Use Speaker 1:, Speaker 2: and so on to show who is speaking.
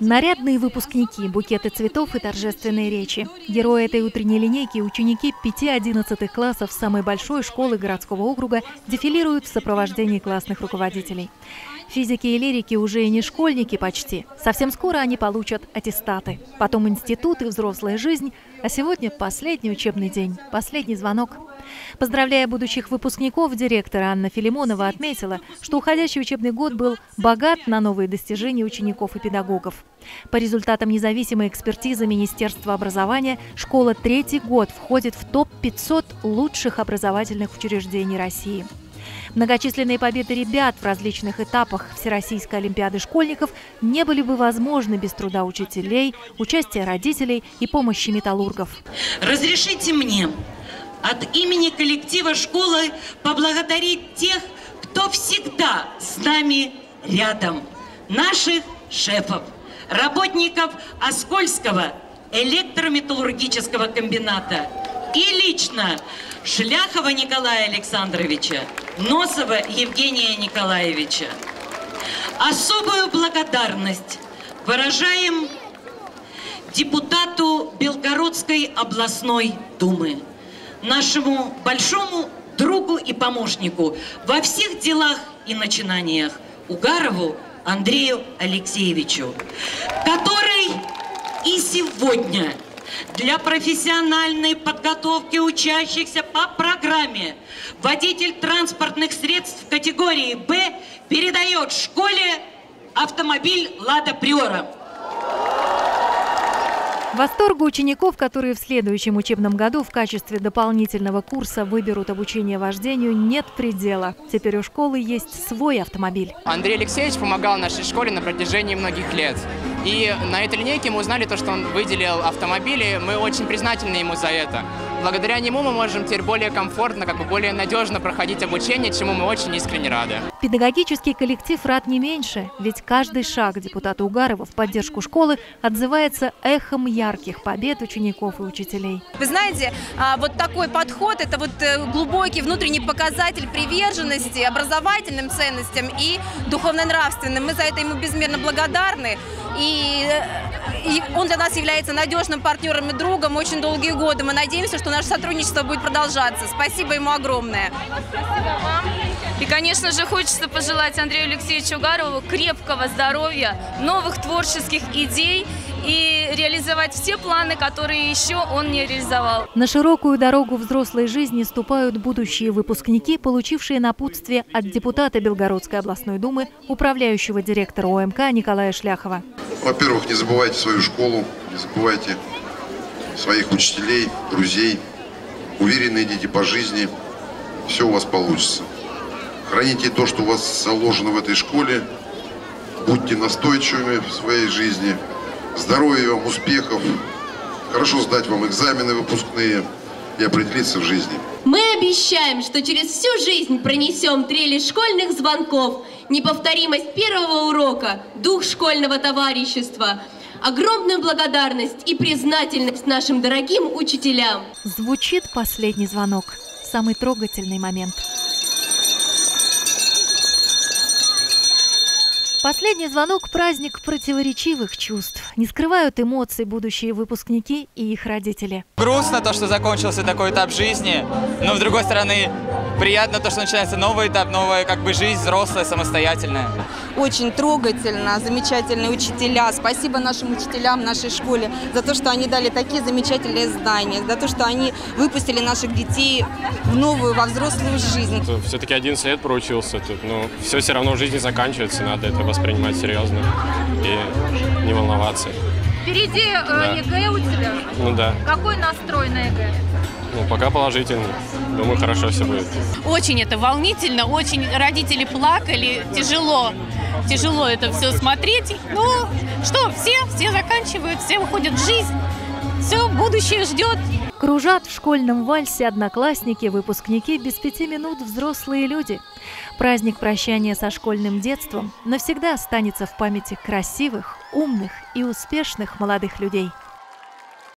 Speaker 1: Нарядные выпускники, букеты цветов и торжественные речи. Герои этой утренней линейки, ученики 5-11 классов самой большой школы городского округа, дефилируют в сопровождении классных руководителей. Физики и лирики уже и не школьники почти. Совсем скоро они получат аттестаты. Потом институт и взрослая жизнь. А сегодня последний учебный день, последний звонок. Поздравляя будущих выпускников, директор Анна Филимонова отметила, что уходящий учебный год был богат на новые достижения учеников и педагогов. По результатам независимой экспертизы Министерства образования, школа третий год входит в топ-500 лучших образовательных учреждений России. Многочисленные победы ребят в различных этапах Всероссийской Олимпиады школьников не были бы возможны без труда учителей, участия родителей и помощи металлургов.
Speaker 2: Разрешите мне от имени коллектива школы поблагодарить тех, кто всегда с нами рядом. Наших шефов, работников Оскольского электрометаллургического комбината и лично Шляхова Николая Александровича, Носова Евгения Николаевича. Особую благодарность выражаем депутату Белгородской областной думы нашему большому другу и помощнику во всех делах и начинаниях Угарову Андрею Алексеевичу, который и сегодня для профессиональной подготовки учащихся по программе водитель транспортных средств категории «Б» передает школе автомобиль «Лада Приора».
Speaker 1: Восторгу учеников, которые в следующем учебном году в качестве дополнительного курса выберут обучение вождению, нет предела. Теперь у школы есть свой автомобиль.
Speaker 3: Андрей Алексеевич помогал нашей школе на протяжении многих лет. И на этой линейке мы узнали то, что он выделил автомобили. Мы очень признательны ему за это. Благодаря нему мы можем теперь более комфортно, как бы более надежно проходить обучение, чему мы очень искренне рады.
Speaker 1: Педагогический коллектив рад не меньше, ведь каждый шаг депутата Угарова в поддержку школы отзывается эхом ярких побед учеников и учителей.
Speaker 4: Вы знаете, а, вот такой подход – это вот э, глубокий внутренний показатель приверженности образовательным ценностям и духовно-нравственным. Мы за это ему безмерно благодарны. И, э, и он для нас является надежным партнером и другом очень долгие годы. Мы надеемся, что наше сотрудничество будет продолжаться. Спасибо ему огромное.
Speaker 5: Спасибо вам. И, конечно же, хочется пожелать Андрею Алексеевичу Угарову крепкого здоровья, новых творческих идей и реализовать все планы, которые еще он не реализовал.
Speaker 1: На широкую дорогу взрослой жизни ступают будущие выпускники, получившие напутствие от депутата Белгородской областной думы, управляющего директора ОМК Николая Шляхова.
Speaker 6: Во-первых, не забывайте свою школу, не забывайте своих учителей, друзей. Уверенно идите по жизни, все у вас получится. Храните то, что у вас заложено в этой школе. Будьте настойчивыми в своей жизни. Здоровья вам, успехов. Хорошо сдать вам экзамены выпускные и определиться в жизни.
Speaker 7: Мы обещаем, что через всю жизнь пронесем трели школьных звонков, неповторимость первого урока, дух школьного товарищества, огромную благодарность и признательность нашим дорогим учителям.
Speaker 1: Звучит последний звонок. Самый трогательный момент. Последний звонок – праздник противоречивых чувств. Не скрывают эмоций будущие выпускники и их родители.
Speaker 3: Грустно то, что закончился такой этап жизни, но с другой стороны приятно то, что начинается новый этап, новая как бы жизнь взрослая, самостоятельная.
Speaker 8: Очень трогательно, замечательные учителя. Спасибо нашим учителям, нашей школе за то, что они дали такие замечательные знания, за то, что они выпустили наших детей в новую, во взрослую жизнь.
Speaker 9: Все-таки 11 лет проучился тут, но все все равно в жизни заканчивается, надо это воспринимать серьезно и не волноваться.
Speaker 5: Впереди э, да. ЕГЭ у тебя?
Speaker 9: Ну да.
Speaker 5: Какой настрой на ЕГЭ?
Speaker 9: Ну, пока положительный. Думаю, хорошо все будет.
Speaker 10: Очень это волнительно, очень родители плакали, тяжело. Тяжело это все смотреть. Ну, что, все, все заканчивают, все выходят в жизнь. Все, будущее ждет.
Speaker 1: Кружат в школьном вальсе одноклассники, выпускники, без пяти минут взрослые люди. Праздник прощания со школьным детством навсегда останется в памяти красивых, умных и успешных молодых людей.